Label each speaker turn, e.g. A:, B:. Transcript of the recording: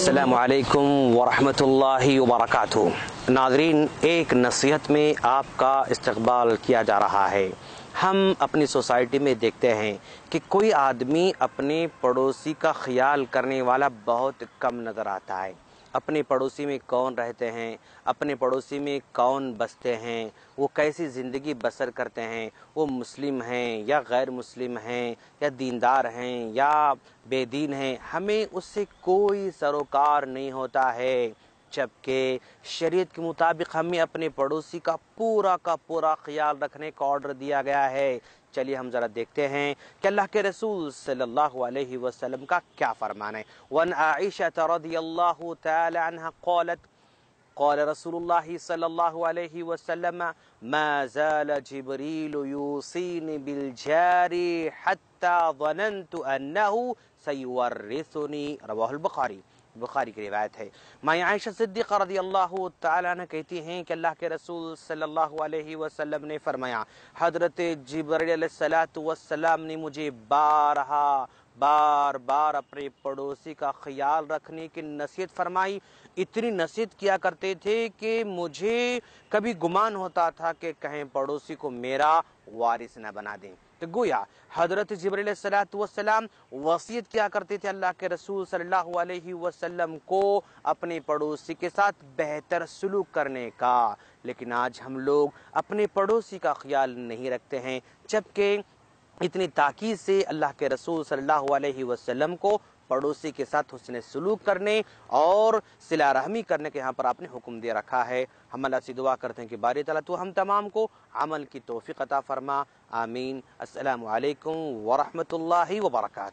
A: السلام علیکم ورحمۃ اللہ وبرکاتہ۔ ناظرین، ایک نصیحت میں آپ کا استقبال کیا جا رہا ہے۔ ہم اپنی سوسائٹی میں دیکھتے ہیں کہ کوئی آدمی اپنے پڑوسی کا خیال کرنے والا بہت کم نظر آتا ہے۔ اپنے پڑوسی میں کون رہتے ہیں، اپنے پڑوسی میں کون بستے ہیں، وہ کیسی زندگی بسر کرتے ہیں، وہ مسلم ہیں یا غیر مسلم ہیں، یا دیندار ہیں یا بے دین ہیں، ہمیں اس سے کوئی سروکار نہیں ہوتا ہے۔ جبکہ شریعت کے مطابق ہمیں اپنے پڑوسی کا پورا کا پورا خیال رکھنے کا آرڈر دیا گیا ہے۔ چلیے ہم ذرا دیکھتے ہیں کہ اللہ کے رسول صلی اللہ علیہ وسلم کا کیا فرمان ہے۔ وَنْ عَائِشَةَ رَضِيَ اللَّهُ تَعَالَ عَنْهَا قَالَتْ، قال رسول الله صلى الله عليه وسلم، ما زال جبريل يوصيني بالجار حتى ظننت أنه سيورثني۔ رواه البخاري بخاری کی روایت ہے۔ مائیں عائشہ صدیقہ رضی اللہ تعالیٰ عنہ کہتی ہیں کہ اللہ کے رسول صلی اللہ علیہ وسلم نے فرمایا، حضرت جبریل علیہ السلام نے مجھے بارہا بار بار اپنے پڑوسی کا خیال رکھنے کی نصیحت فرمائی۔ اتنی نصیحت کیا کرتے تھے کہ مجھے کبھی گمان ہوتا تھا کہ کہیں پڑوسی کو میرا وارث نہ بنا دیں۔ تو گویا حضرت جبریل علیہ السلام وصیت کیا کرتے تھے اللہ کے رسول صلی اللہ علیہ وسلم کو اپنے پڑوسی کے ساتھ بہتر سلوک کرنے کا۔ لیکن آج ہم لوگ اپنے پڑوسی کا خیال نہیں رکھتے ہیں، جبکہ اتنی تاکید سے اللہ کے رسول صلی اللہ علیہ وسلم کو پڑوسی کے ساتھ حسن سلوک کرنے اور صلہ رحمی کرنے کے یہاں پر آپ نے حکم دے رکھا ہے۔ ہم اللہ سے دعا کرتے ہیں کہ بار تعالیٰ تو ہم تمام کو عمل کی توفیق عطا فرما۔ آمین۔ السلام علیکم ورحمۃ اللہ وبرکاتہ۔